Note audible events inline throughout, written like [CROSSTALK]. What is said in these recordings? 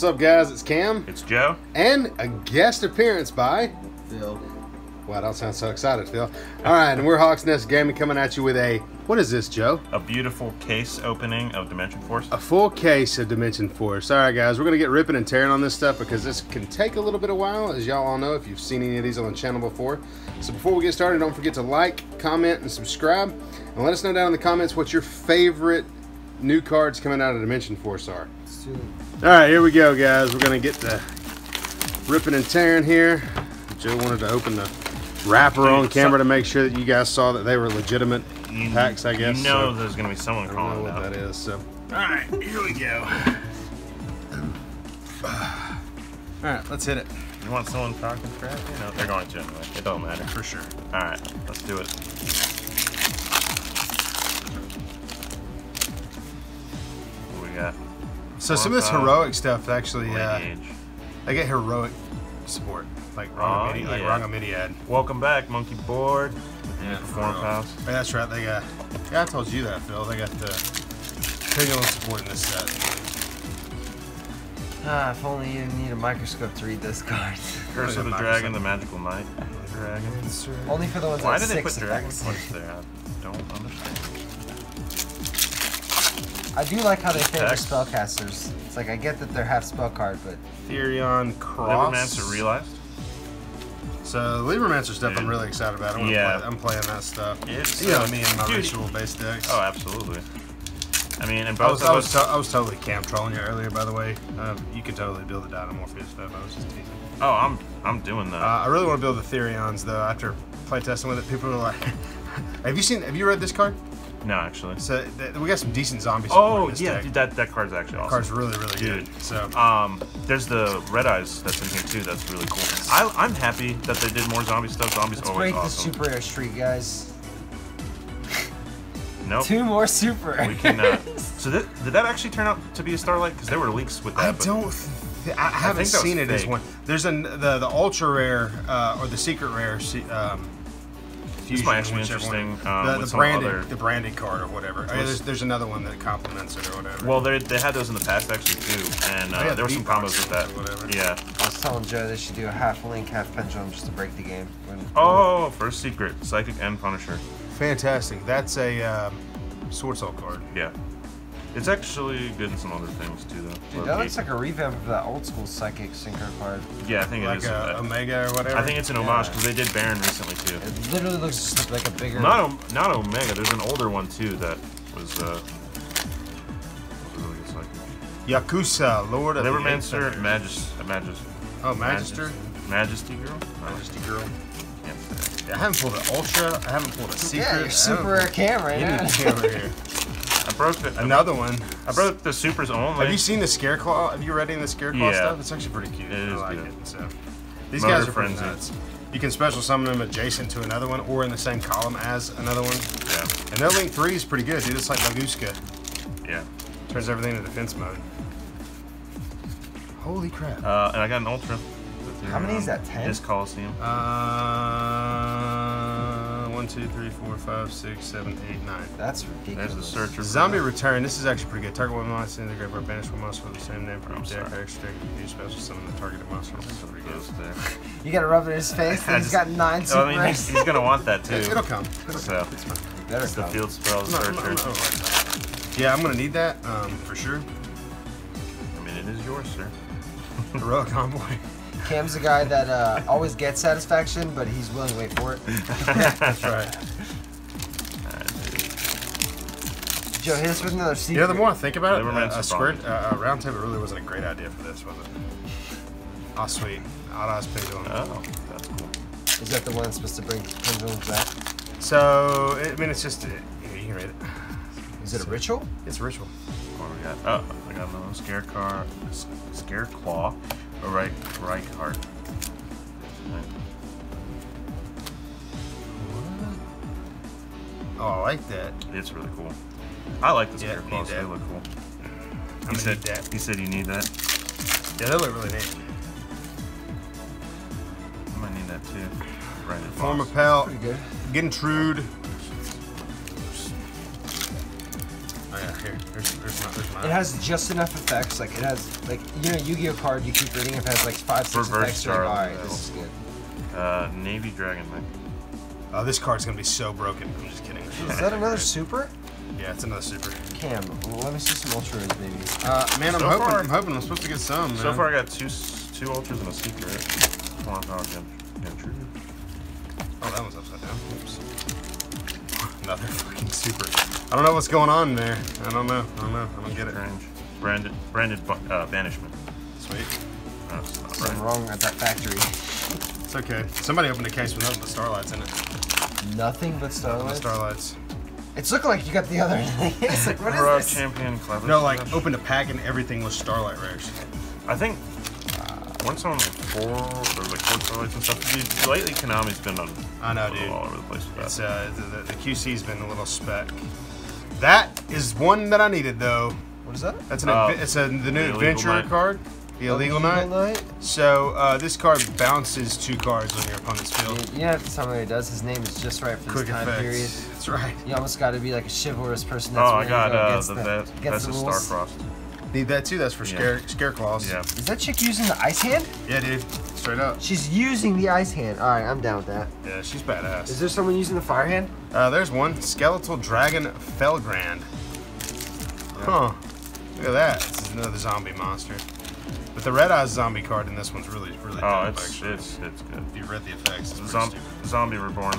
What's up, guys? It's Cam, It's Joe. and a guest appearance by. Fil. Wow, I don't sound so excited, Fil. All right, and we're Hawks Nest Gaming coming at you with a. What is this, Joe? A beautiful case opening of Dimension Force. A full case of Dimension Force. All right, guys, we're gonna get ripping and tearing on this stuff because this can take a little bit of while, as y'all all know if you've seen any of these on the channel before. So before we get started, don't forget to like, comment, and subscribe, and let us know down in the comments what your favorite new cards coming out of Dimension Force are. Let's do it. All right, here we go, guys. We're gonna get the ripping and tearing here. Joe wanted to open the wrapper on camera to make sure that you guys saw that they were legitimate You- packs, I guess. You know so. there's gonna be someone I don't calling know what out. that is. So, All right, here we go. all right, let's hit it You want someone talking crap? You know they're going to anyway. It don't matter. for sure. All right, let's do it. What we got? So some of this heroic stuff actually, uh, Lineage. they get heroic support, like Oh, Rangamidi, like yeah. Rangamidi Welcome back, Monkey Board. With the Yeah, new performance for real. house. Yeah, that's right. They got. Yeah, I told you that, Phil. They got the Piggle support in this set. Ah, if only you need a microscope to read this card. [LAUGHS] Curse of the Dragon, the Magical Knight. Dragon. only for the ones Why that did they six put Dragon effects. Punch there? I don't understand. I do like how they favor Text. spellcasters. It's like I get that they're half spell card, but Therion Cross. Libromancer realized. So the Libromancer stuff, I'm really excited about. I'm, Yeah. play, I'm playing that stuff. It's, you know uh, me and my dude, ritual based decks. Oh, absolutely. I mean, and I both was, of I, was us. to- I was totally camp trolling you earlier, by the way. Um, you can totally build a Dinomorphia stuff. I was just teasing. oh, I'm I'm doing that. Uh, I really want to build the Therions though. After playtesting with it, people are like, [LAUGHS] "Have you seen? Have you read this card?" No, actually. So th- we got some decent zombies. Oh this yeah, deck. dude, that that card's actually The awesome. card's really really Dude. good. So Um, there's the red eyes that's in here too. That's really cool. I, I'm happy that they did more zombie stuff. Zombies let's always break awesome. the super air streak, guys. nope. Two more super We can. Uh, so that, did that actually turn out to be a starlight? Because there were leaks with that. I but- don't. Th- I haven't think that was seen it as one. There's an the the ultra rare uh, or the secret rare. Um, This might fusion, actually be interesting, um, the with the some branded other- the branded card or whatever. Oh, yeah, there's, there's another one that complements it or whatever. Well, they they had those in the past actually too, and uh, Oh, yeah, there were some combos with that. whatever. Yeah. I was telling Joe they should do a half link, half pendulum just to break the game. When- Oh, first secret, psychic and Punisher. fantastic. That's a um, sword soul card. Yeah. It's actually good in some other things too, though. Dude, that looks like a revamp of that old school psychic synchro card. Yeah, I think it Like is. a uh, Omega or whatever. I think it's an homage because they did Baron recently too. It literally looks like a bigger. Not Om- not Omega. There's an older one too that was uh. was a really good psychic. Yakuza, Lord of the Libromancer, Eight Magis, uh, Magis, Oh, Magister, Majesty Girl. No, Majesty Girl. can't say it. Yeah, I haven't pulled an Ultra. I haven't pulled a Secret. yeah, I you're super haven't rare pulled cam right now. anything over here. [LAUGHS] I broke the. Another one. I broke the supers only. Have you seen the Scareclaw? Have you read any of the Scareclaw Yeah. stuff? It's actually pretty cute. It is I like good. it. So these Motor guys are pretty Frenzy. nuts. You can special summon them adjacent to another one or in the same column as another one. Yeah. And their Link 3 is pretty good, dude. It's like Maguska. Yeah. Turns everything into defense mode. Holy crap. Uh, and I got an ultra. How many is that, 10? Disc Coliseum. Uh, one, two, three, four, five, six, seven, eight, nine. That's ridiculous. There's the searcher. Zombie Return. This is actually pretty good. Target one monster in the graveyard. Banish one monster with the same name from I'm deck. sorry. Extract use special summon the targeted monster. This is pretty good. Goes [LAUGHS] there. You gotta rub it in his face. I and he's just- got nine super Oh, I mean, he's, he's gonna want that too. It'll come. It'll So, come. It's fine. better it's the field spell I'm not- I'm not- searcher. I'm not. Yeah, I'm gonna need that um, for sure. I mean, it is yours, sir. [LAUGHS] Heroic Convoy. Cam's the guy that uh, always gets satisfaction, but he's willing to wait for it. [LAUGHS] That's right. Joe, hit us with another secret. You know, the more I think about it, Liverman's uh, a a square uh, a round table really wasn't a great idea for this, was it? Oh, sweet. Odd Eyes Pendulum. Oh, that's cool. Is that the one that's supposed to bring pendulums back? So, I mean, it's just, uh, here, you can read it. Is it a ritual? It's a ritual. What we got? Oh, I got another scare car, scare claw, a right, right heart. Oh, I like that. It's really cool. I like the Yeah, scare need claws. They look cool. I'm He said need that. He said you need that. Yeah, they look really neat. I might need that too. Brandon Form Foss. of Pal. Pretty good. There's, there's my, there's my. It has just enough effects. Like it has, like you know, Yu-Gi-Oh card. You keep reading. It has like five, six Reverse effects. You're like, Charlie, all right, this is good. Uh, Navy Dragon Knight. Oh, this card's gonna be so broken. I'm just kidding. Is that another super? Yeah, it's another super. Cam, well, let me see some ultras, maybe. Uh, man, I'm So hoping. far- I'm hoping I'm supposed to get some. So man. far, I got two two ultras and a secret. Foreign power gem. Gentry. Oh, that one's upside down. Oops. [LAUGHS] Another fucking super. I don't know what's going on there. I don't know. I don't know. I don't get it. Strange. Branded branded uh, banishment. Sweet. That's not Something right. wrong at that factory. It's okay. Somebody opened a case with nothing but starlights in it. Nothing but Nothing but starlights. It's looking like you got the other. [LAUGHS] it's like what Pro is this? champion clever. No, like Slash. opened a pack and everything was starlight rares. I think once on like four or like four starlights and stuff. Dude, lately Konami's been on I know, dude. all over the place with It's that. uh, the, the, the QC's been a little spec. That is one that I needed though. What is that? That's an Uh, it's a the new the illegal adventurer knight. card, the illegal knight. So uh, this card bounces two cards on your opponent's You, field. you know what somebody does? His name is just right for Quick this time effects. period. That's right. You almost got to be like a chivalrous person. Oh, That's I got go uh, the, the, that. That's the a rules. Starfrost. Need that too. That's for Yeah. scare scare claws. Yeah. Is that chick using the ice hand? Yeah, dude. Straight up. She's using the ice hand. All right, I'm down with that. Yeah, she's badass. Is there someone using the fire hand? Uh, there's one. Skeletal Dragon Felgrand. Huh. Look at that. This is another zombie monster. But the Red Eyes zombie card in this one's really, really Oh, dope, it's actually. it's it's good. If you read the effects, it's pretty Zom- stupid. zombie reborn.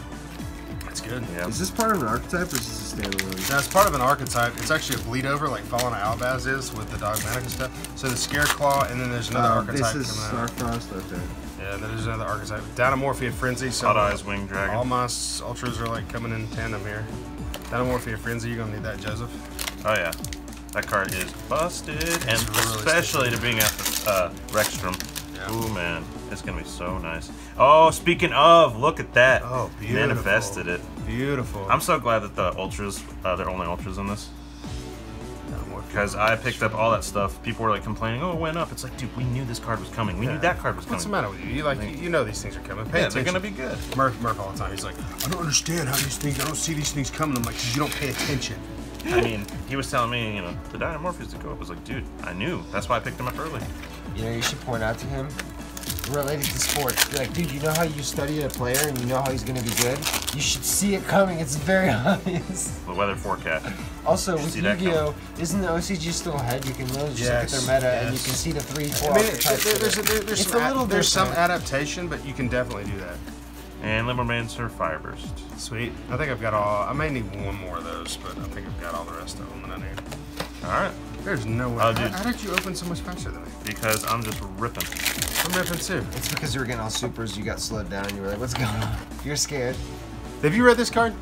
It's good. Yeah. Is this part of an archetype or is this a standalone? Now, it's part of an archetype. It's actually a bleed over, like Fallen Albaz is with the Dogmatic and stuff. So the Scareclaw, and then there's another archetype Uh, this is coming out. Starfrost. Okay. Yeah, then there's another archetype. Dinomorphia Frenzy. So Odd Eyes Wing Dragon. all my ultras are like coming in tandem here. Dinomorphia Frenzy, you're gonna need that, Joseph. Oh yeah, that card is busted, and really especially sticky. to being at the uh, Rexterm. Yeah. Ooh man, it's gonna be so nice. Oh, speaking of, look at that. Oh, beautiful. Manifested it. Beautiful. I'm so glad that the ultras, uh, they're only ultras in this, because I picked up all that stuff. People were like complaining, oh, it went up. It's like, dude, we knew this card was coming. We Yeah. knew that card was coming. What's the matter with you? You like you, you know these things are coming. Pay Yeah, attention. they're gonna be good. Murph, Murph all the time. He's like, I don't understand how these things. I don't see these things coming. I'm like, 'cause you don't pay attention. I mean, he was telling me, you know, the Dynamorphs to go up. I was like, dude, I knew. That's why I picked him up early. You know, you should point out to him, related to sports. Be like, dude, you know how you study a player and you know how he's gonna be good? You should see it coming. It's very [LAUGHS] obvious. The weather forecast. Also, You with Yu-Gi-Oh, isn't the OCG still ahead? You can really just look at their meta and you can see the three, four I mean, archetypes there- there's, it. there- there's, It's some a little ad- there's some adaptation, but you can definitely do that. And Libromancer Fireburst. Sweet. I think I've got all. I may need one more of those, but I think I've got all the rest of them that I need. All right, There's no way. Oh, how, dude. how did you open so much faster than me? because I'm just ripping. I'm ripping too. It's because you were getting all supers, you got slowed down, and you were like, what's going on? You're scared. Have you read this card?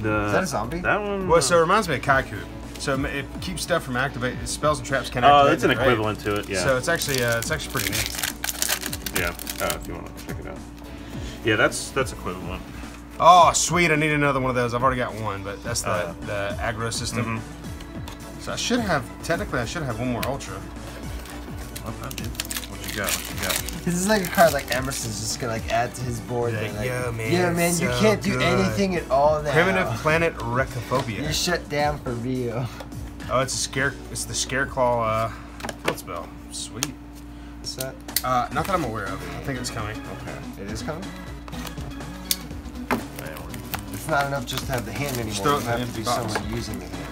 The, Is that a zombie? That one. Well, so it reminds me of Kaiku. So it- it keeps stuff from activate. Spells and traps can Oh, activate. that's an the grave. equivalent to it. Yeah. So it's actually uh, it's actually pretty neat. yeah. Uh, if you want to check it out. Yeah, that's that's equivalent. Oh, sweet! I need another one of those. I've already got one, but that's the Uh, the aggro system. Mhm. So I should have technically I should have one more ultra. What, dude? what you got? What you got? This is like a card like Emerson's just gonna like add to his board. Like, and, like, "Yo, man, yeah, man, you so can't do good." anything at all now. Primitive planet Reichphobia. You're Reichphobia. shut down for real. Oh, it's a scare. It's the Scareclaw uh, field spell. Sweet. What's that? Uh, not that I'm aware of. I think it's coming. Okay, it is coming. It's not enough just to have the hand anymore. throw it You in have to be someone using the hand.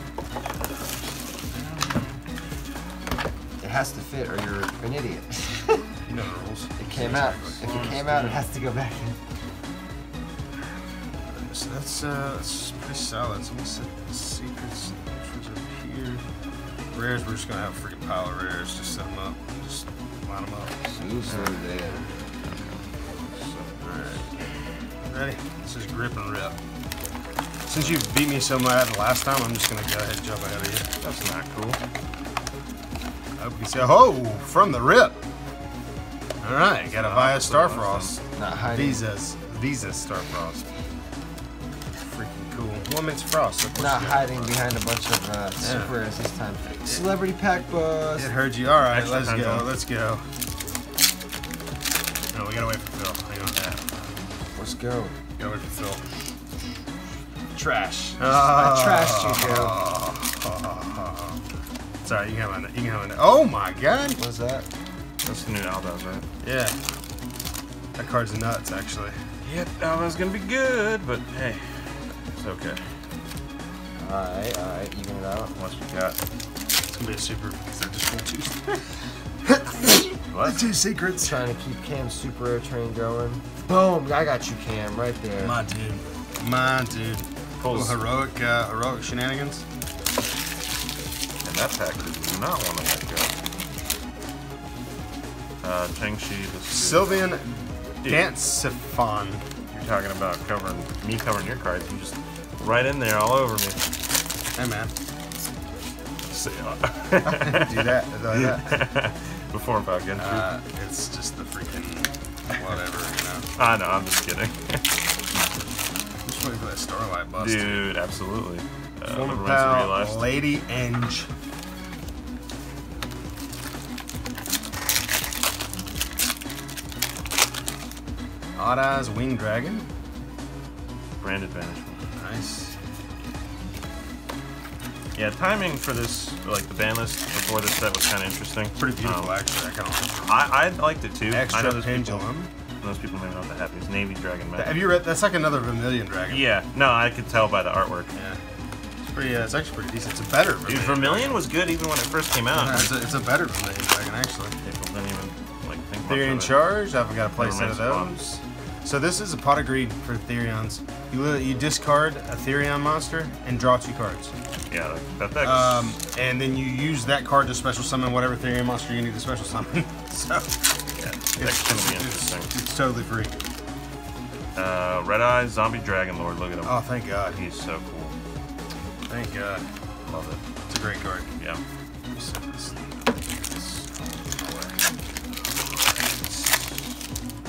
Has to fit, or you're an idiot. [LAUGHS] You know the rules. It came out. If it came out, it has to go back in. So that's uh, that's pretty solid. So let me set the secrets. Ultras up here. Rares, we're just gonna have a freaking pile of rares. Just set them up. Just line them up. So alright. Ready? This is grip and rip. Since you beat me so bad the last time, I'm just gonna go ahead and jump ahead of you. That's not cool. I hope you can say, oh, from the rip. All right, got a Via Starfrost. Not hiding. Visas, Visa Starfrost. Freaking cool. Well, it makes frost. So Not hiding frost. behind a bunch of uh, super rares this time. Celebrity pack bus. It heard you. All right, Extra let's go. pendulum. Let's go. No, we gotta wait for Fil. Hang on. Let's go. Gotta wait for Fil. Trash. Ah. I trashed you, Joe. Sorry, you can have it. You can have it. Oh my god! What's that? That's the new Aldaz, right? Yeah. That card's nuts, actually. Yep, Aldaz gonna be good, but hey, it's okay. Alright, alright, even it out. What's we got? It's gonna be a super because I just pulled two. [LAUGHS] What? two secrets. Trying to keep Cam's super air train going. Boom! I got you, Cam, right there. My dude. My dude. Pulls, Little heroic, uh, heroic shenanigans. And that pack does not want to let go. Uh, is Sylvian. Dancifon. You're talking about covering me covering your cards. You just right in there all over me. Hey man, So, [LAUGHS] do that. Do that. [LAUGHS] Before about getting Uh, it's just the freaking whatever, you know. I know, I'm just kidding. [LAUGHS] Just waiting for that Starlight bust. Dude, absolutely. Uh, Former pal. Lady Eng. Odd Eyes Wing Dragon. Brand advantage. Nice. Yeah, timing for this, like the ban list before this set was kind of interesting. Pretty beautiful, Um, actually. I kind of I, I liked it too. I know Extra those pendulum. People, those people may not the happiest. Navy Dragon. Have you read? That's like another Vermilion Dragon. Yeah, no, I could tell by the artwork. Yeah. It's pretty. Uh, it's actually pretty decent. It's a better Dude, Vermilion. Was good even when it first came out. Yeah, it's, a, it's a better Vermilion Dragon, actually. People didn't even like think Therion of. Charge. I've got a playset of Vermilion those. So this is a pot of greed for Therions. You you discard a Therion monster and draw two cards. Yeah, that deck's Um, and then you use that card to special summon whatever Therion monster you need to special summon. [LAUGHS] so yeah, it's, deck's gonna be interesting. it's totally free. Uh, Red Eye Zombie Dragon Lord. Look at him. Oh, thank God. He's so cool. Thank God. Love it. It's a great card. Yeah. Set this-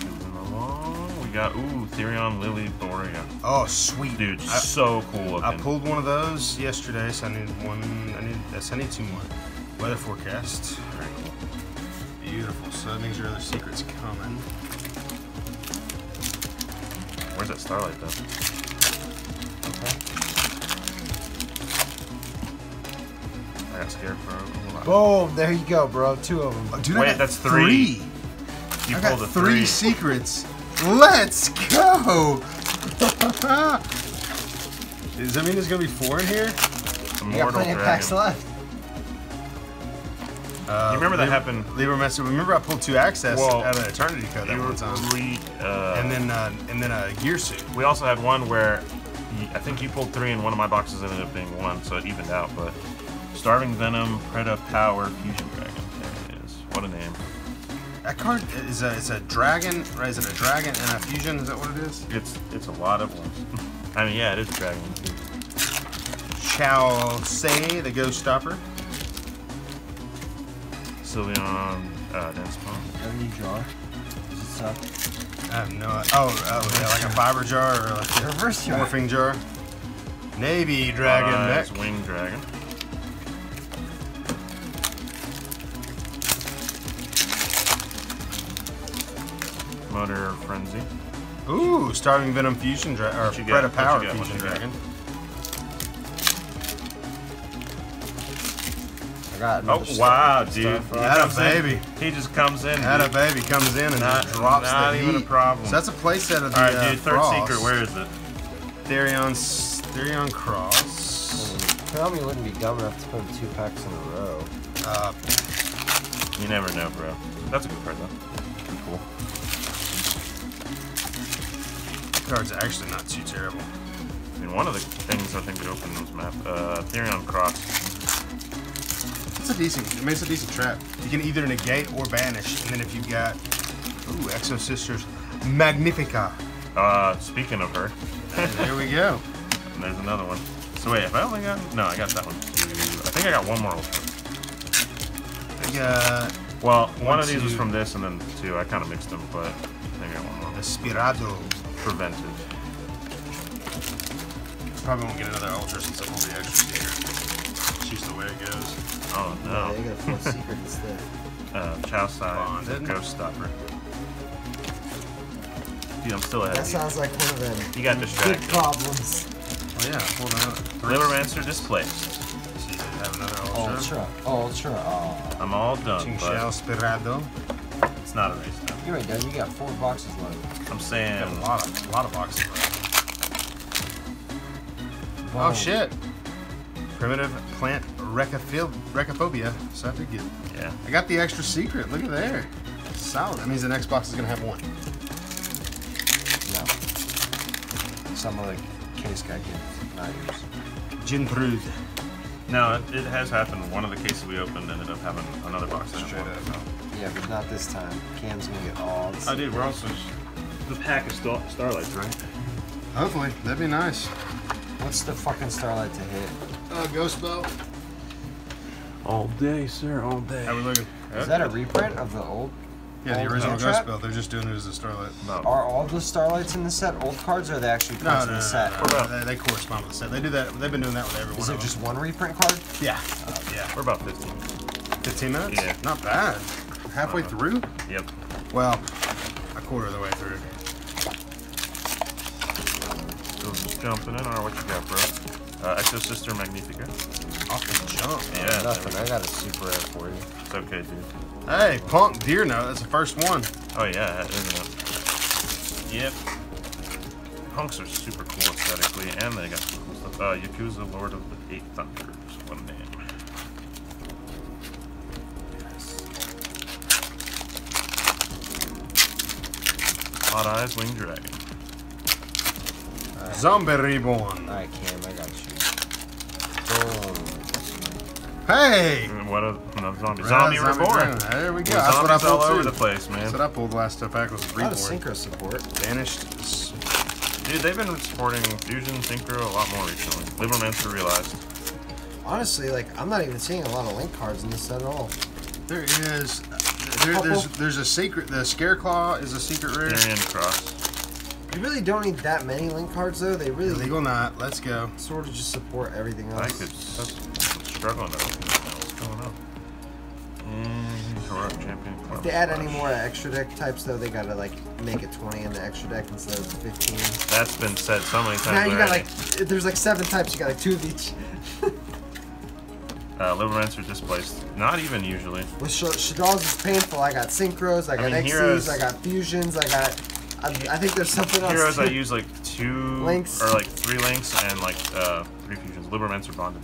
Moving along. We got ooh Therion Lily Thoria. Oh, sweet. Dude, I, so cool looking. I pulled one of those yesterday, so I need one. I need. Yes, I need two more. Weather forecast. Very cool. Beautiful. So that means your other secret's coming. Where's that Starlight though? I got scared for a while. Boom! There you go, bro. Two of them. Oh, dude, Wait, that's three. You I pulled got a three, three. secrets. Let's go. [LAUGHS] Does that mean there's gonna be four in here? You got Immortal plenty of packs Dragon. left. Uh, You remember that Liber- happened- Liber Master. Remember I pulled two access Well, out of Eternity Code that one time, re, uh, and then uh, and then a gear suit. we also had one where I think you pulled three and one of my boxes ended up being one, so it evened out. But Starving Venom, Preda Power, Fusion Dragon. There it is. What a name. That card is a it's a dragon. Right? Is it a dragon and a fusion? Is that what it is? It's it's a lot of ones. [LAUGHS] I mean, yeah, it is a dragon. too. Shall say the Ghost Stopper. Sylveon, uh, Dance Palm. Got a new jar. Does it suck? I have no. Oh, oh yeah, like a fiber jar or like a Reverse jar. morphing jar. Navy dragon uh, mech. it's Wing Dragon. Motor Frenzy. Ooh, Starving Venom Fusion Dragon or What you got? Power you Fusion? Dragon. I got Oh wow, dude! stuff. He Atta comes in- baby. He just comes in. That a baby comes in and Not- just drops not the even a problem. So that's a playset of the All right, uh, dude. Third Frost. secret. Where is it? Therion, S- Therion Cross. Tell me it wouldn't be dumb enough to put in two packs in a row. Uh, You never know, bro. That's a good card though. Pretty cool. Card's actually not too terrible. I mean, one of the things I think we opened was map. Uh, Therion Cross. It's a decent. It makes a decent trap. You can either negate or banish, and then if you've got ooh Exo Sisters Magnifica, Uh, speaking of her, there we [LAUGHS] go. and there's another one. So wait, have I only got? No, I got that one. I think I got one more. I got Well, one, One, of these was from this, and then two. I kind of mixed them, but I think I got one more. Espirado. Prevented. Probably won't get another Ultra since I pulled the extra secret. It's just the way it goes. Oh Yeah, no. they got a full secret instead. Uh, [LAUGHS] Chow Sai, Bonded. Ghost Stopper. Dude, I'm still ahead. That of you. sounds like one of them You got big distracted. problems. Oh yeah, hold on. Livermancer displaced. Jesus. Have another ultra. Ultra. Ultra. Oh. I'm all done, Chinchao but Spirado. It's not a race now. You're right, Doug. You got four boxes loaded. I'm saying a lot of, a lot of boxes. Oh, Whoa. Oh shit! Primitive plant recaphil- reichphobia. So I have to get. yeah. I got the extra secret. Look at there. Solid. That means the next box is gonna have one. No. Some other case guy did, not yours. Gintrude. No, it, it has happened. One of the cases we opened ended up having another box. that had Straight up. Yeah, but not this time. Cam's gonna get all the Oh, dude, we're also the pack of star- starlights, right? Hopefully, that'd be nice. What's the fucking starlight to hit? Uh, Ghost Belt. All day, sir, all day. How we looking? Is that a reprint of the old? Yeah, the original Ghost Trap? Belt. They're just doing it as a Starlight. No. Are all the starlights in the set old cards, or are they actually No, prints no, in no, the set? no, What no, They, they correspond with the set. They do that. They've been doing that with every Is it just one reprint card? Yeah. yeah. We're about 15. 15 minutes? Yeah. Not bad. Halfway Uh-huh. through? Yep. Well, a quarter of the way through. So just jumping in. Or what you got, bro? Uh, Exo Sister Magnifica. Off the jump. Yeah. Nothing. I got a super rare for you. It's okay, dude. Hey, Punk Deer Note. That's the first one. Oh yeah, isn't it? Yep. Punks are super cool aesthetically, and they got some cool stuff. Uh, Yakuza Lord of the Eight Thunders. One name. Odd Eyes Winged Dragon. Zombie Reborn. Alright, Cam, I got you. Boom. Hey! Mm, what a, another zombie. Right, Zombie Reborn. Reborn. There we go. With That's what I zombies all over too. the place, man. That's what I pulled last stuff pack was A lot Reborn. of synchro support. Vanished. Dude, they've been supporting Fusion Synchro a lot more recently. Libromancer realized. Honestly, like, I'm not even seeing a lot of link cards in this set at all. There is. There, there's there's a secret. The Scareclaw is a secret rare. Marion Cross. You really don't need that many link cards, though. They really Illegal not. Let's go. sort of just support everything else. I could. I'm to open this now. What's going on? And champion. If they add any more extra deck types, though, they gotta like make it 20 in the extra deck instead of 15. That's been said so many times. Now you got like, there's like seven types. You got like two of each. [LAUGHS] uh, Libromancer displaced. Not even usually. With Sh- Shadal's is painful. I got synchros. I got mean, XCs. Heroes- I got fusions. I got. I, I think there's something else. Heroes I use like two Links. or like three links and like uh, three fusions. Libromancer bonded.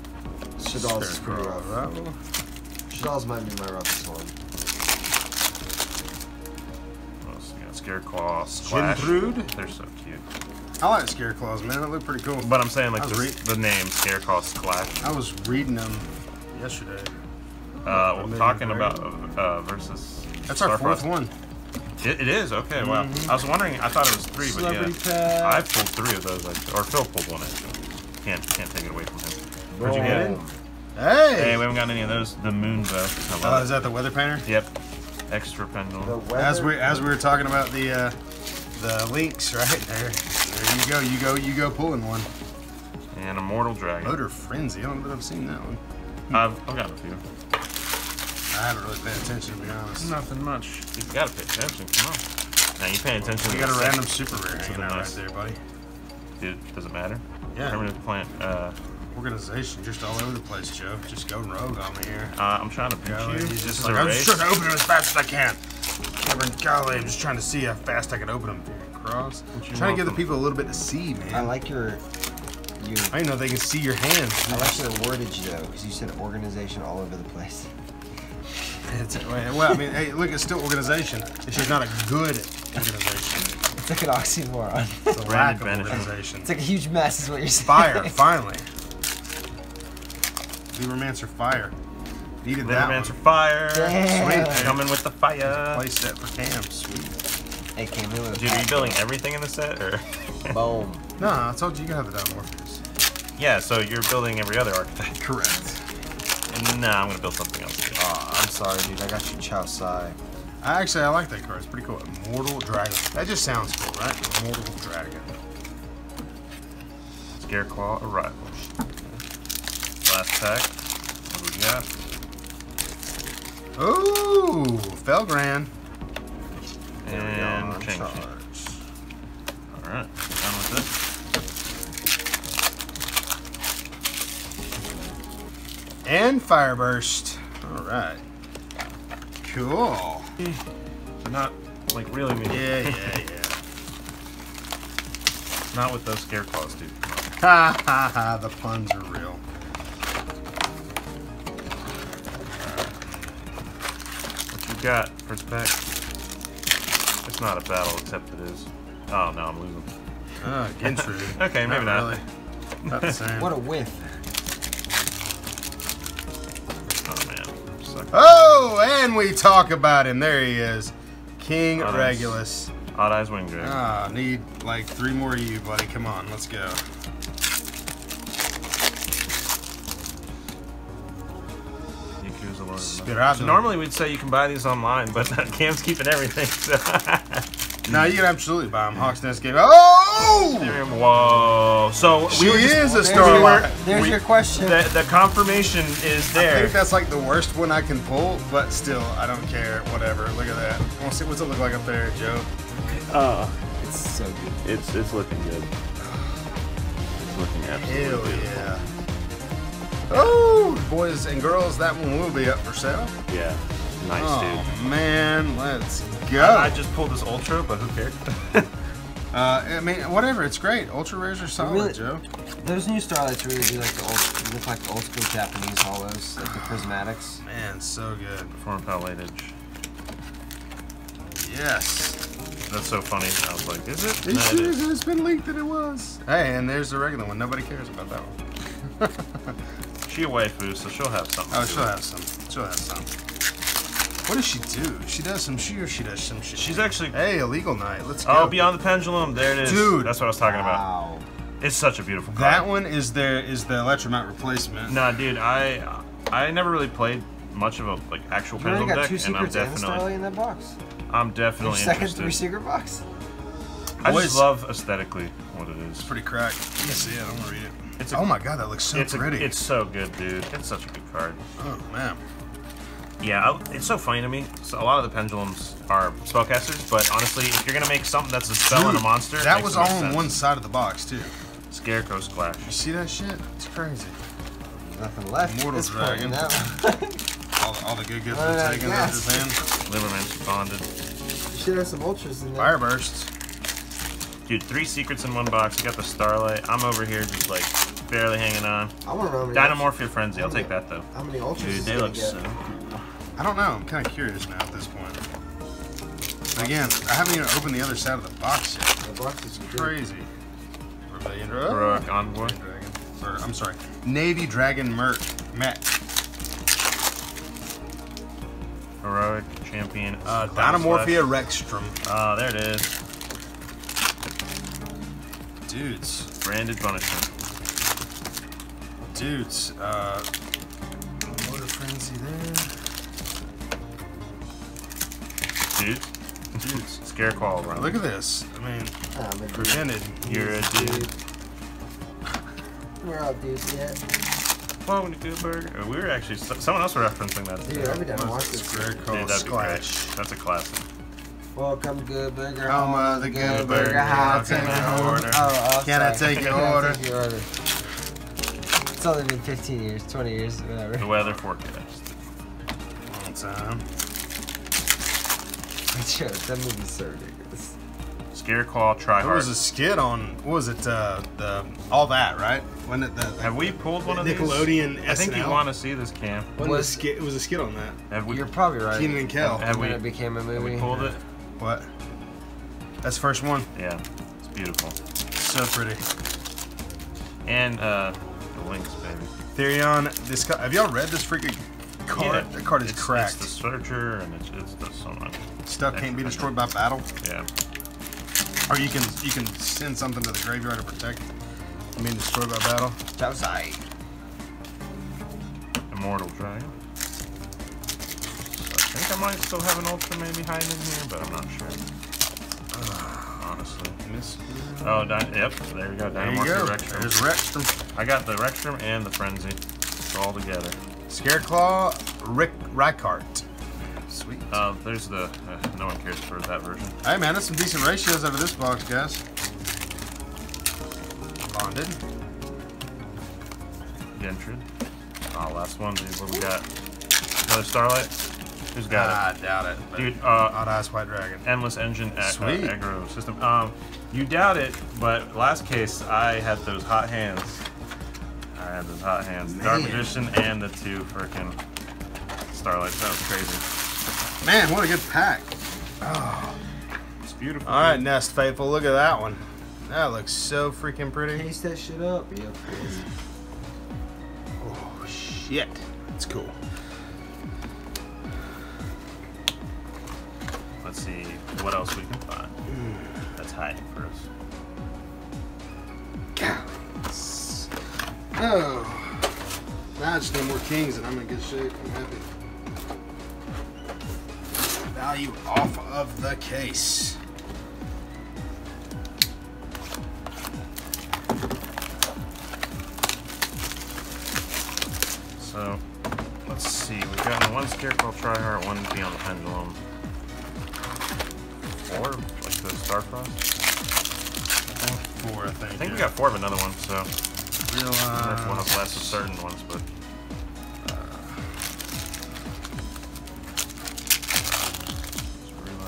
Shadal's is pretty Scareclaw, rough. Shadal's might be my roughest one. What else we got? Scareclaw, Splash. Gentrude? They're so cute. I like Scareclaws, man. They look pretty cool. But I'm saying like the, re- the name Scareclaw Splash. I was reading them yesterday. Uh, Familiar talking dragon. about uh, versus. That's our fourth Starfrost. one. It, it is okay. Wow. I was wondering. I thought it was three, but yeah, pack. I pulled three of those. Actually. Or Phil pulled one actually. Can't can't take it away from him. Where'd you get it? Hey! Hey, we haven't got any of those. The moon bow. I Oh, love is that the weather painter? Yep. Extra pendulum. As we as we were talking about the uh, the links, right there. There you go. You go. You go pulling one. and Immortal Dragon. Motor Frenzy. I don't know that I've seen that one. I've, I've got a few. I haven't really paid attention to be honest. Nothing much. You gotta pay attention. Come on. Now you're paying attention. We to got a random second- super rare hanging the out right there, buddy. Dude, does it matter? Yeah. Primitive plant. Uh, Organization just all over the place, Joe. Just go rogue on me here. uh, I'm trying to beat Golly, you. he's This just is like, a I'm just trying to open them as fast as I can. Cameron, golly, I'm just trying to see how fast I can open them. Cross. What you trying to give the people a little bit to see, man. I like your. You. I didn't know they can see your hands. I like your wordage though, because you said organization all over the place. It's, well, I mean, hey, look, it's still organization. It's just not a good organization. It's like an oxymoron. It's a lack of organization. it's like a huge mess, is what you're saying. Fire, [LAUGHS] finally. Libromancer Fire. Needed that Libromancer one. fire. Damn. Sweet. Coming with the fire. Play set for Cam. Sweet. Hey, came in with a Dude, are you building everything in the set, or? Boom. No, I told you you can have the Dimorphos. Yeah, so you're building every other archetype. [LAUGHS] Correct. And nah, uh, I'm gonna build something else. Oh, I'm sorry, dude. I got you Chow Sai. I actually I like that card. It's pretty cool. Immortal Dragon. That just sounds cool, right? Immortal Dragon. Scareclaw arrival. Last pack. What do we got? Ooh, Felgran. And change. Alright, done with it. And Fireburst. All right. Cool. Not like really mean. Yeah, yeah, [LAUGHS] yeah. Not with those scare claws, dude. Ha ha ha, the puns are real. What you got, first pack? It's not a battle, except it is. Oh no, I'm losing. Oh, Gentry. [LAUGHS] Okay, maybe not. Really. Not the same. What a whiff. Oh, and we talk about him. There he is. King nice. Regulus. Odd Eyes Wing Dragon. Ah, need like three more of you, buddy. Come on, let's go. Yakuza Lord of Spirado. So normally we'd say you can buy these online, but [LAUGHS] Cam's keeping everything. So. [LAUGHS] No, you can absolutely buy him. Hawks Nest game. Oh! Whoa! So She we were just, is a There's, star. your, there's we- your question. the, the confirmation is there. I think that's like the worst one I can pull, but still, I don't care. Whatever. Look at that. I want to see what's it look like up there, Joe. Uh, it's so good. it's it's looking good. It's looking absolutely Hell beautiful. yeah. Oh, boys and girls, that one will be up for sale. Yeah. Nice, oh dude. man, let's go. I just pulled this ultra, but who cares? [LAUGHS] Uh, I mean, whatever. It's great. Ultra rares are solid, Really- Joe. Those new starlights really do like the old, look like the old school Japanese hollows, like the prismatics. Man, so good. Form Paladage. Yes. That's so funny. I was like, is it? It No, it sure is. is. It's been leaked that it was. Hey, and there's the regular one. Nobody cares about that one. [LAUGHS] She a waifu, so she'll have some. Oh, she'll it. have some. She'll have some. What does she do? She does some she or she does some shit. She's actually. Hey, illegal night. Let's oh, go. Oh, Beyond the Pendulum. There it is. Dude. That's what I was talking about. Wow. It's such a beautiful card. That one is there is the Electromount replacement. Nah, dude, I I never really played much of a like actual You only pendulum got deck, two and I'm secrets and a definitely in that box. I'm Your definitely second interested. three secret box. I Boys. just love aesthetically what it is. It's pretty cracked. Let me see it. I'm gonna read it. It's a, Oh my god, that looks so it's pretty. A, it's so good, dude. It's such a good card. oh man. Yeah, I, it's so funny to me. So a lot of the pendulums are spellcasters, but honestly, if you're gonna make something that's a spell and a monster, That was all most on sense. one side of the box too. Scareclaw Splash. You see that shit? It's crazy. Nothing left. Mortal This point in Dragon. [LAUGHS] All, all the good gifts were yeah, taken out of yes. his hand. Liverman's bonded. You should have some ultras in there. Fire bursts. Dude, three secrets in one box. You got the Starlight. I'm over here just like barely hanging on. I want to know. how ultras- Dinomorphia Frenzy. I'll take that though. How many ultras? Dude, they look so cool. I don't know. I'm kind of curious now at this point. Again, I haven't even opened the other side of the box yet. The box is. Crazy. Rebellion Dragon. Heroic Envoy. Dragon. Or, I'm sorry. Navy Dragon Merc. Mech. Heroic Champion. Uh, Dinomorphia Rexterm. Slash. Ah, there it is. Dudes. Branded punishment. Dudes. Uh, Motor Frenzy there. Dude. Dudes. Scareclaw run. Look at this. I mean, Ah, I'm a dude. prevented. You're a dude. [LAUGHS] We're all dudes yet. Whoa, when you do a burger. Uh, We were actually, someone else were referencing that. Dude, I'll be down to watch this. this Greg Dude, that'd be great. That's a classic. Welcome, good burger. Home of the good burger. How How can can I I order? Oh, oh, Can I take your Can I [LAUGHS] order? take your order? It's only been 15 years, 20 years, whatever. The weather forecast. Long time. [LAUGHS] Sure, that movie's so ridiculous. Scareclaw There was a skit on what was it? Uh, the all that right? When it the, the Have we pulled one of these? Nickelodeon I think you want to see this, Cam. Wasn't Was- a skit? It was a skit on that. Have we, You're probably right. Keenan and Kel. Have when we- it became a have movie. we pulled it? What? That's the first one. Yeah. It's beautiful. So pretty. And, uh, the links, baby. Therion. This co- have y'all read this freaking card? Yeah. That card is it's, cracked. It's the Searcher, and it's, it's does so much. Stuff can't be destroyed by battle. Yeah. Or you can you can send something to the graveyard to protect. I mean, destroyed by battle. Josai. Immortal Dragon. I think I might still have an Ultra maybe hiding in here, but I'm not sure. Honestly. Miss. Oh, Dy- yep, there we go. There you go. Rexterm. There's Rexterm. I got the Rexterm and the Frenzy. It's all together. Scareclaw. Rick Rykart. Sweet. Uh, there's the. Uh, no one cares for that version. Hey man, that's some decent ratios out of this box, guys. Bonded. Gentrid. Oh, last one, dude. What we got? Another Starlight? Who's got it? I doubt it. Dude, uh, Odd Eyes White Dragon. Endless Engine ag- uh, Sweet. aggro system. Um, you doubt it, but last case I had those hot hands. I had those hot hands. Dark Man. Magician and the two freaking Starlights. That was crazy. Man, what a good pack. Oh. It's beautiful. All right. Nest Faithful, look at that one. That looks so freaking pretty. Taste that shit up. Yeah. Oh, shit. That's cool. Let's see what else we can find. That's hiding for us. Galleys. Oh. Now I just need more kings and I'm in good shape. I'm happy. Value off of the case. So, let's see. We've got one Scareclaw Tri-Heart, one Beyond the Pendulum. Four, like the Starfrost. Four, I think. I think we got four of another one, so I don't know if we'll have Realize. less of certain ones, but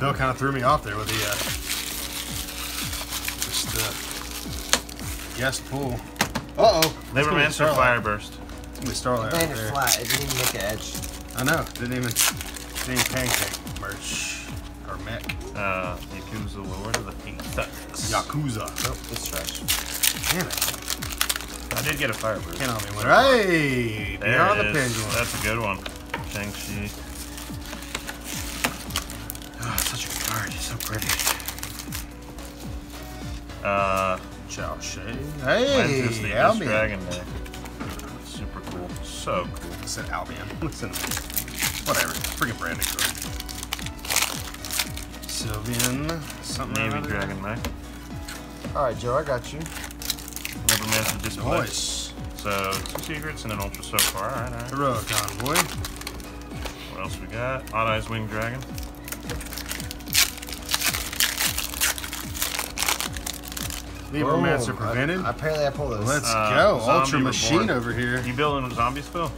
Bill kind of threw me off there with the uh, just the guest pool. Uh oh. Nevermancer Fireburst. The Starlight. Landed Right there. flat. It didn't even make an edge. I know. Didn't even didn't even pancake merch or mech. Uh, Yakuza Lord of the Eighth. Yakuza. Nope, it's trash. Damn it. I did get a Fireburst. Can't help me with it. Hey, There beyond the pendulum. That's a good one. Shang-Chi. Card. He's so pretty. Uh, Chao the Hey, Abyss Albion. Dragon there. Super cool. So cool. I said Albion. [LAUGHS] Listen, whatever. Freaking branded card. Sylvian. Something Navy. Dragon Knight. All right, Joe, I got you. Nevermancer Display. Nice. So, two secrets and an ultra so far. Alright, alright. Heroic Convoy. What else we got? Odd Eyes Winged Dragon. Libromancer Boom. prevented. I, apparently, I pulled those. Let's Uh, go. Zombie Ultra Machine over here. You building a zombies, Fil?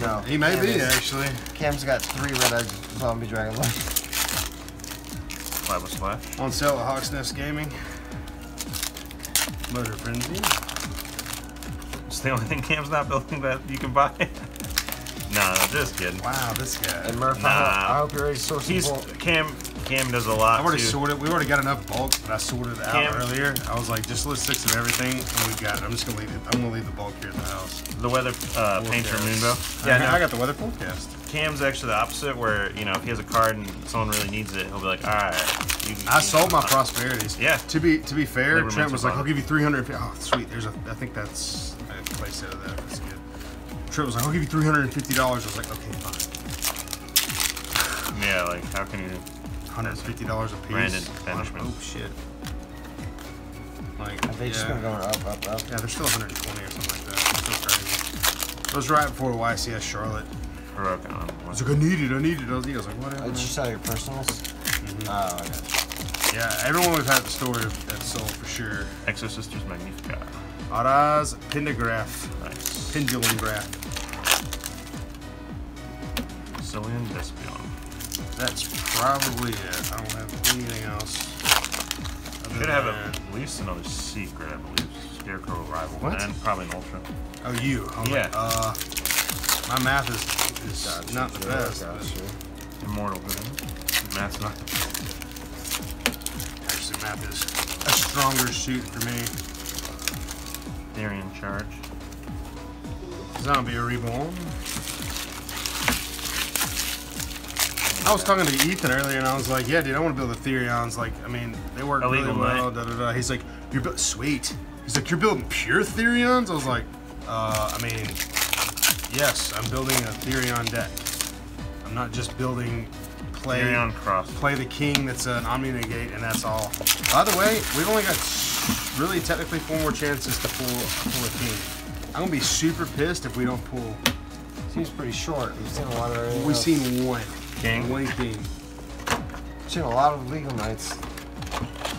no. He may Cam be, is- actually. Cam's got three red-eyed zombie dragon left. Lava Splash. On sale at Hawks Nest Gaming. Motor Frenzy. It's the only thing Cam's not building that you can buy. [LAUGHS] no, no, just kidding. Wow, this guy. And Murph, I, Nah. hope, I hope you're ready to source some He's bulk. Cam. Cam does a lot. I've already too. sorted. We already got enough bulk, but I sorted it out Cam- earlier. I was like, just list six of everything, and we got it. I'm just gonna leave it. I'm gonna leave the bulk here in the house. The weather uh, painter Forecast. Moonbow. Yeah, no, I got the weather forecast. Cam's actually the opposite, where you know if he has a card and someone really needs it, he'll be like, all right. You, I sold my prosperities. Yeah. To be to be fair, Labor Trent was like, "I'll give you 300." Oh, sweet. There's a. I think that's. I didn't place it of that. That's good. Trent was like, "I'll give you 350 dollars." I was like, "Okay, fine." Yeah, like how can you? 150 dollars a piece. Branded banishment. Oh shit. Like, Have they just yeah. been going up, up, up? Yeah, they're still 120 or something like that. It's so crazy. It was right before YCS Charlotte. Heroic on. I was like, I need it, I need it. I was, I was like, whatever. Oh, did you sell your personals? Mhm. Oh, I got you. Yeah, everyone we've had at the store that sold for sure. Exosisters Magnifica. Araz Pendagraph. Nice. Pendulum graph. Cillian Despion. That's probably it. I don't have anything else. other Should have than- at least another secret, I believe. Scareclaw rival, What? and probably an ultra. Oh, you. I was Yeah. uh, my math is, is Gotcha, not the Joe, best. got but you. Immortal good. Matt's not. Actually, math is a stronger suit for me. Therion charge. Zombie Reborn. I was talking to Ethan earlier, and I was like, "Yeah, dude, I want to build the Therions. Like, I mean, they work Illegal really well." Knight. Da, da, da. He's like, "You're built sweet." He's like, "You're building pure Therions." I was like, uh, "I mean, yes, I'm building a Therion deck. I'm not just building play Therion cross. play the king that's an Omni Negate, and that's all." By the way, we've only got really technically four more chances to pull pull a king. I'm gonna be super pissed if we don't pull. Seems pretty short. We've seen a lot of We've else. seen one. King. One king. seen a lot of legal nights.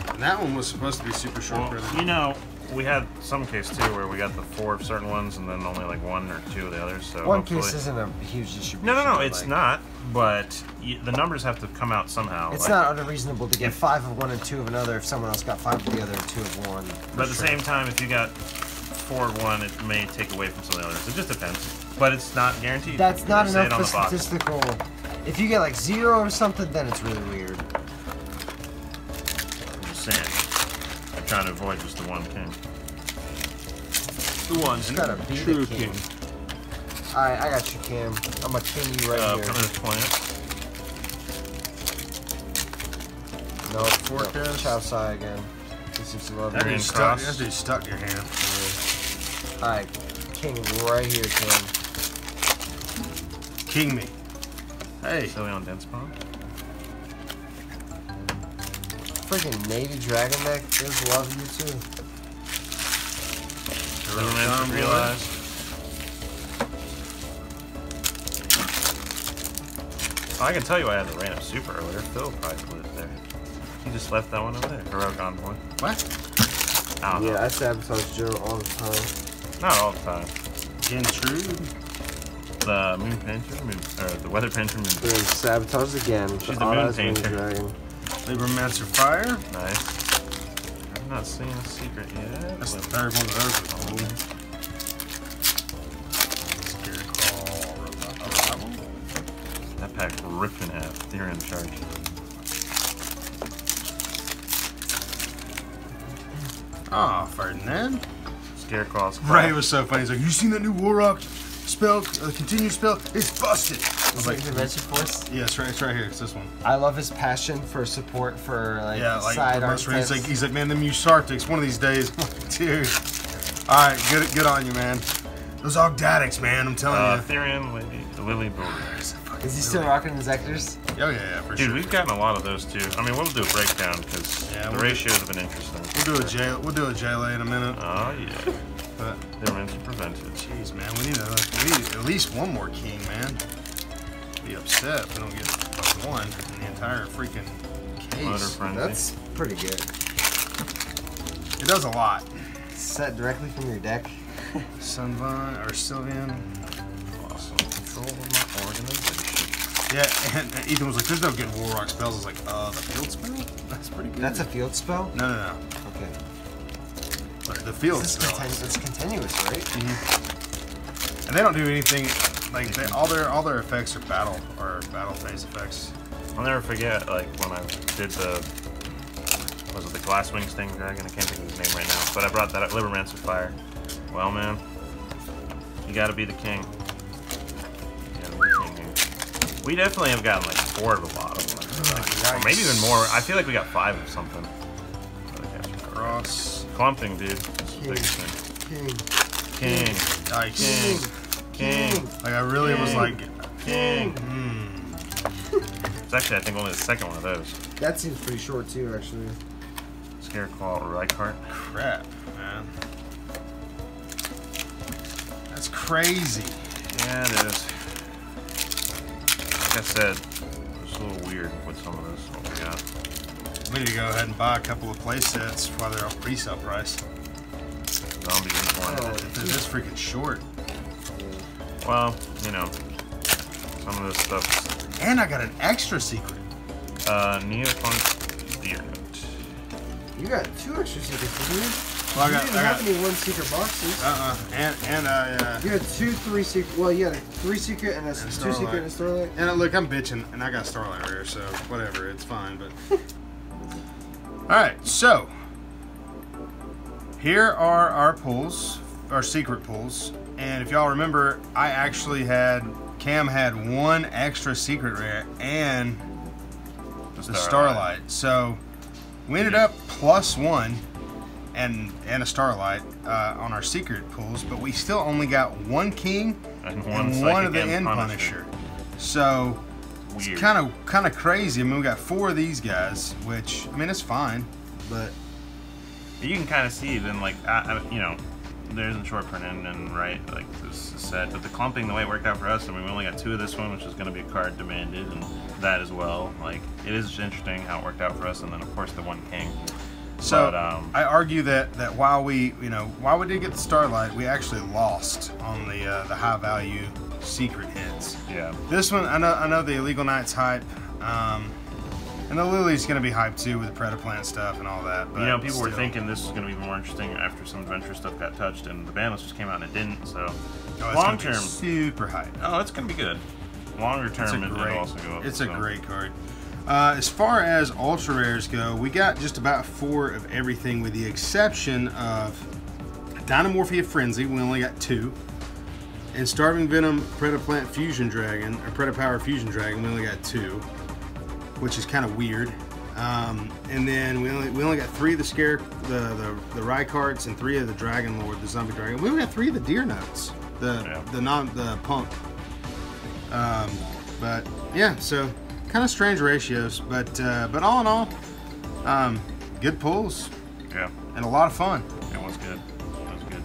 And that one was supposed to be super short. Well, you know, we had some case too where we got the four of certain ones and then only like one or two of the others. So One hopefully- case isn't a huge distribution. No, no, no, it's like, not. But y- the numbers have to come out somehow. It's like- not unreasonable to get five of one and two of another if someone else got five of the other and two of one. But at the same time, if you got four of one, it may take away from some of the others. It just depends. But it's not guaranteed. That's not say enough it for the box. Statistical. If you get like zero or something, then it's really weird. I'm just saying. I'm trying to avoid just the one king. The one Just gotta be the True king. king. Alright, I got you, Cam. I'm a king you right Uh, here. Plymouth plant. No, Forecast. Chow Sai again. This is to love That Green me. stuck. cross. That dude stuck your hand. Alright, king right here, Cam. King me. Hey. Silly on dense spawn. Freaking Navy Dragon deck, those love you too. Illuminance Tom realized. I can tell you I had the random super earlier. Fil probably put it there. He just left that one over there. Heroic Envoy. What? I don't know. Yeah, I sabotage Joe all the time. Not all the time. Intrude. The Moon Painter, moon, or the Weather Painter, Moon Doing sabotage again. She's the the moon Odd Eyes Winged painter. Dragon. Libromancer Fire. Nice. I've not seen a secret yet. That's the third one of those. is cool. Scareclaw Revival. That pack ripped in half. Ethereum charge. Oh, Ferdinand. Scarecrow's Ray was so funny. He's like, "You seen that new Warrock spell? Uh, continue spell? It's busted." I was like, Dimension Force. "Yeah, it's right. It's right here. It's this one." I love his passion for support for like Yeah, like side art. most He's like, he's like, "Man, them Ursarctics. One of these days, [LAUGHS] dude." All right, good, good on you, man. Those Ogdatics, man. I'm telling Uh, you. Ethereum Lily, Lily Builder. Is he still rocking his Ectors? Oh yeah, yeah, for Dude, sure. Dude, we've gotten a lot of those too. I mean, we'll do a breakdown because Yeah, the we'll do- ratios have been interesting. We'll do a J. We'll do a JLA in a minute. Oh yeah, But they're meant to prevent it. jeez, man, we need, a, we need at least one more king, man. Be upset if we don't get like one in the entire freaking case. That's pretty good. It does a lot. Set directly from your deck. [LAUGHS] Sunvine or Sylvian. awesome control of my organization. Yeah, and, and Ethan was like, "There's no good Warrock spells." I was like, "Uh, the field spell? That's pretty good." That's a field spell. no, no, no. Okay. But the field This is spell. continu- it's continuous, right? Mm-hmm. And they don't do anything like they, all their all their effects are battle or battle phase effects. I'll never forget, like when I did the was it the glass Glasswing Sting Dragon? I can't think of his name right now. But I brought that up, Libromancer Fire. Well, man, you got to be the king. You gotta be the king here. We definitely have gotten like four of a lot of them, like, or maybe even more. I feel like we got five or something. Cross. Clumping, dude. That's the biggest thing. King. King, Nice. king, king, Like I really was like, king. hmm. It's actually, I think, only the second one of those. That seems pretty short too, actually. Scareclaw or Reichheart. crap, man. That's crazy. Yeah, it is. Like I said, it's a little weird with some of this. What we got. We need to go ahead and buy a couple of play sets while they're off pre-sale price. Zombie Reborn. Oh. If they're this freaking short. Well, you know, some of this stuff. And I got an extra secret. Uh, Neopunk Deer Note. You got two extra secrets, didn't you? Well, I got, didn't I have got, any one secret boxes. uh-uh. And, and I, uh, You had two, three secret. Well, you had a three secret and a And two Starlight. secret and a starlight. And uh, look, I'm bitching, and I got Starlight Rare, so whatever, it's fine. But [LAUGHS] all right, so here are our pools, our secret pools, and if y'all remember, I actually had Cam had one extra secret rare and the Starlight. So we ended up plus one and and a Starlight uh, on our secret pools, but we still only got one King And one, and one of the End Punisher. Punisher. So Weird. it's kind of kind of crazy. I mean, we got four of these guys, which I mean, it's fine, but You can kind of see then, like, I, I, you know, there isn't short print in and right like this is set, but the clumping the way it worked out for us. I mean, we only got two of this one, which is going to be a card demanded, and that as well. Like, it is interesting how it worked out for us, and then of course the one king. So But, um, I argue that that while we you know while we did get the starlight, we actually lost on the uh, the high value secret hits. Yeah. This one I know I know the illegal nights hype. Um, and the Lily's gonna be hyped too with the Predaplant stuff and all that. But You know, people were thinking this was going to be more interesting after some adventure stuff got touched, and the Banlist just came out and it didn't. So, Oh, long term, super hype. oh, it's going to be good. Longer It's a term, great, also go up. it's a great card. Uh, as far as ultra rares go, we got just about four of everything, with the exception of Dinomorphia Frenzy. We only got two, and Starving Venom Predaplant Fusion Dragon or Predapower Fusion Dragon. We only got two, which is kind of weird. Um, and then we only we only got three of the scare the the the Reichhearts and three of the Dragon Lord, the Zombie Dragon. We only got three of the Deer Notes, the Yeah. the non the punk. Um, but yeah, so kind of strange ratios, but uh, but all in all, um, good pulls Yeah, and a lot of fun. it was good.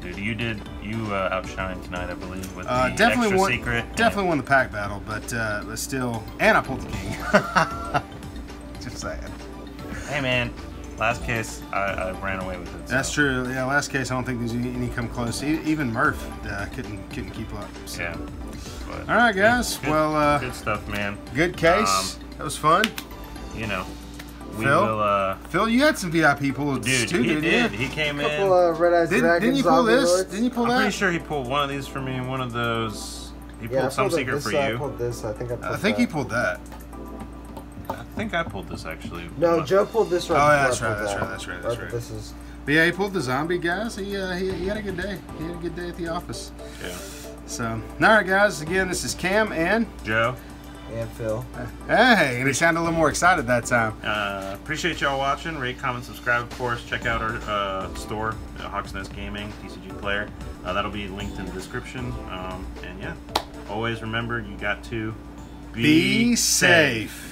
It was good, dude. You did you uh, outshined tonight, I believe, with Uh, the definitely extra won, secret. definitely won the pack battle, but uh, but still, and I pulled the king. [LAUGHS] Just saying. Hey, man. Last case, I, I ran away with it. so- That's true. Yeah, last case, I don't think there's any, come close. E- Even Murph uh, couldn't couldn't keep up. So. Yeah. But, All right, guys. Good, well, uh, good stuff, man. good case. Um, that was fun. You know, we Fil? will. uh Fil, you had some VIP pulls Dude, too, he didn't did. you? He came in. couple uh, red eyes Didn't, dragons. didn't you pull this? lords. Didn't you pull I'm that? pretty sure he pulled one of these for me and one of those. He pulled Yeah, some pulled secret this, for uh, I you. pulled this. I think I pulled I think he pulled that. I think I pulled this actually. No, But- Joe pulled this right Oh, yeah, that's right, that's that. right, that's right, that's Or right. This is But yeah, he pulled the zombie guys. He, uh, he he had a good day. He had a good day at the office. Yeah. So, all right, guys. Again, this is Cam and Joe, and Fil. hey, and he sounded a little more excited that time. uh, appreciate y'all watching. Rate, comment, subscribe, of course. Check out our uh, store, uh, Hawks Nest Gaming, TCG Player. Uh, that'll be linked in the description. Um, and yeah, always remember you got to Be safe.